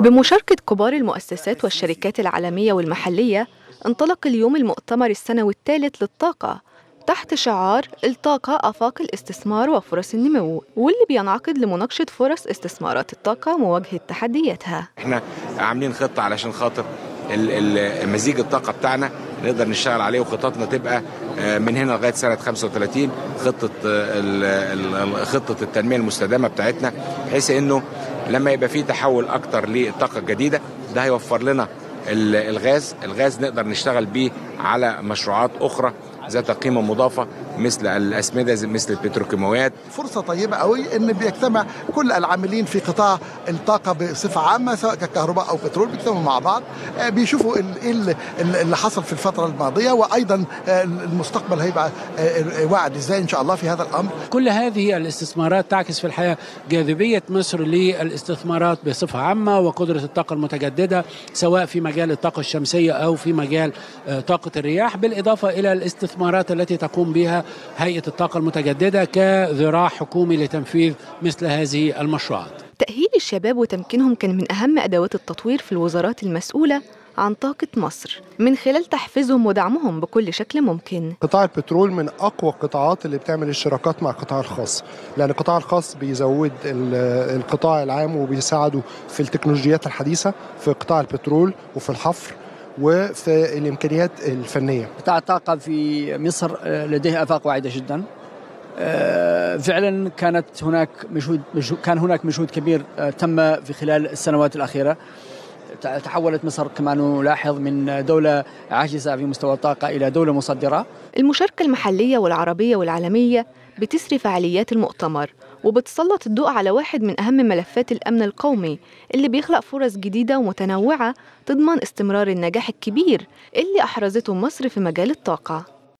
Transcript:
بمشاركة كبار المؤسسات والشركات العالمية والمحلية انطلق اليوم المؤتمر السنوي الثالث للطاقة تحت شعار الطاقة آفاق الاستثمار وفرص النمو واللي بينعقد لمناقشة فرص استثمارات الطاقة ومواجهة تحدياتها. إحنا عاملين خطة علشان خاطر ال- ال- مزيج الطاقة بتاعنا نقدر نشتغل عليه وخططنا تبقى آه، من هنا لغاية سنة 35 خطة آه، خطة التنمية المستدامة بتاعتنا بحيث إنه لما يبقى في تحول أكتر للطاقه الجديده ده هيوفر لنا ال- الغاز. الغاز نقدر نشتغل بيه على مشروعات أخرى ذات قيمة مضافة. مثل الأسمدة مثل البتروكيماويات. فرصة طيبة قوي إن بيجتمع كل العاملين في قطاع الطاقة بصفة عامة سواء ككهرباء أو بترول بيجتمعوا مع بعض آه، بيشوفوا ال- إيه ال- ال- اللي حصل في الفترة الماضية وأيضا آه، المستقبل هيبقى آه، واعد إزاي إن شاء الله في هذا الأمر. كل هذه الاستثمارات تعكس في الحياة. جاذبية مصر للاستثمارات بصفة عامة وقدرة الطاقة المتجددة سواء في مجال الطاقة الشمسية أو في مجال طاقة الرياح بالإضافة إلى الاستثمارات التي تقوم بها هيئة الطاقة المتجددة كذراع حكومي لتنفيذ مثل هذه المشروعات. تأهيل الشباب وتمكينهم كان من أهم أدوات التطوير في الوزارات المسؤولة عن طاقة مصر من خلال تحفيزهم ودعمهم بكل شكل ممكن. قطاع البترول من أقوى القطاعات اللي بتعمل الشراكات مع القطاع الخاص لأن القطاع الخاص بيزود ال- القطاع العام وبيساعده في التكنولوجيات الحديثة في قطاع البترول وفي الحفر وفي الإمكانيات الفنية. قطاع الطاقة في مصر آه، لديه آفاق واعدة جدا. آه، فعلا كانت هناك مجهود كان هناك مجهود كبير آه، تم في خلال السنوات الأخيرة. تع- تحولت مصر كما نلاحظ من دولة عاجزة في مستوى الطاقة إلى دولة مصدرة. المشاركة المحلية والعربية والعالمية بتسري فعاليات المؤتمر. وبتسلط الضوء على واحد من أهم ملفات الأمن القومي اللي بيخلق فرص جديدة ومتنوعة تضمن استمرار النجاح الكبير اللي أحرزته مصر في مجال الطاقة.